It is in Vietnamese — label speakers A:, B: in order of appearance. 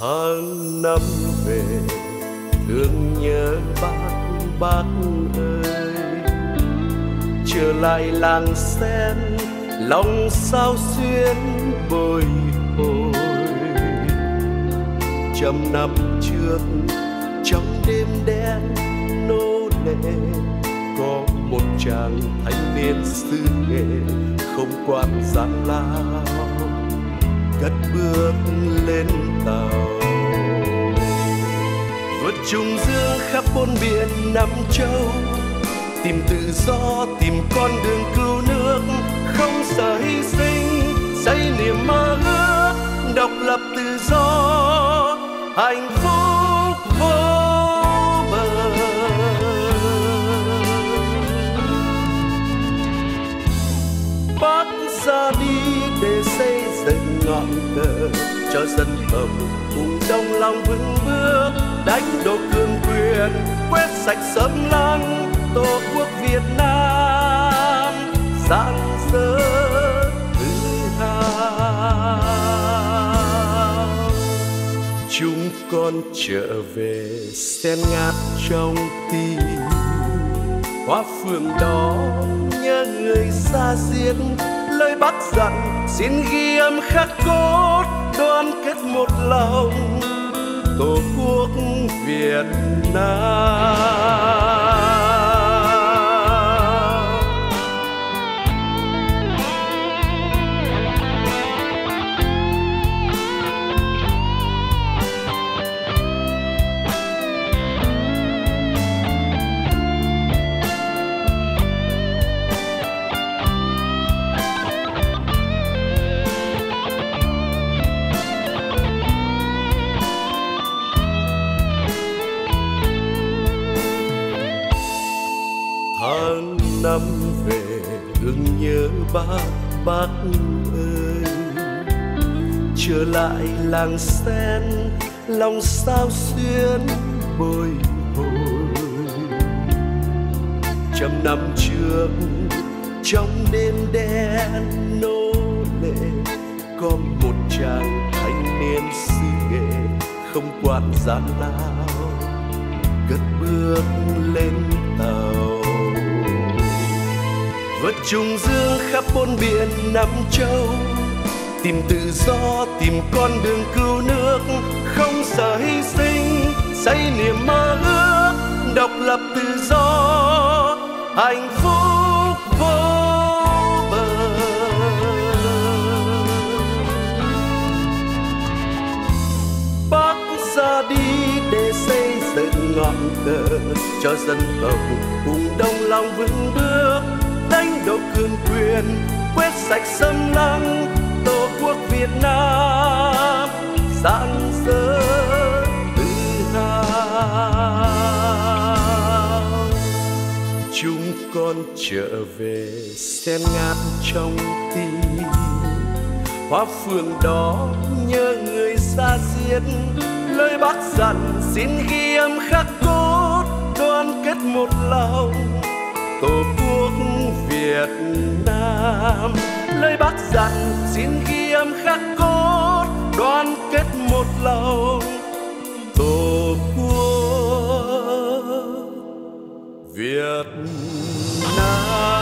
A: hơn năm về, thương nhớ bác bác ơi. Trở lại làng sen, lòng sao xuyên bồi hồi. Trăm năm trước, trong đêm đen nô lệ, có một chàng thanh niên xứ nghệ không quản gian lao, cất bước lên tàu vượt trùng dương khắp bốn biển năm châu. Tìm tự do, tìm con đường cứu nước. Không sợ hy sinh, xây niềm mơ ước. Độc lập tự do, hạnh phúc vô bờ. Bác ra đi để xây dựng ngọn cờ cho dân tộc cùng đồng lòng vững bước đánh đổ cường quyền, quét sạch xâm lăng tổ quốc Việt Nam. Sáng dỡ tự hào chúng con trở về sen ngát trong tim. Hoa phượng đó nhớ người xa diết lời bác dặn xin ghi âm khắc cốt, đoàn kết một lòng. Tổ quốc Việt Nam. Năm về thương nhớ bác bác ơi. Trở lại làng sen, lòng sao xuyên bồi hồi. Trăm năm trước, trong đêm đen nô lệ, có một chàng thanh niên xứ nghệ không quản gian lao, cất bước lên tàu vượt trùng dương khắp bốn biển năm châu. Tìm tự do, tìm con đường cứu nước. Không sợ hy sinh, xây niềm mơ ước. Độc lập tự do, hạnh phúc vô bờ. Bác ra đi để xây dựng ngọn cờ cho dân tộc cùng đồng lòng vững bước đánh đổ cường quyền, quét sạch xâm lăng tổ quốc Việt Nam. Sáng dỡ tự hào chúng con trở về sen ngát trong tim. Hoa phường đó nhớ người xa diệt. Lời bác dặn xin ghi âm khắc cốt, đoàn kết một lòng. Tổ quốc Việt Nam. Lời bác dặn xin ghi âm khắc cốt, đoàn kết một lòng, tổ quốc Việt Nam.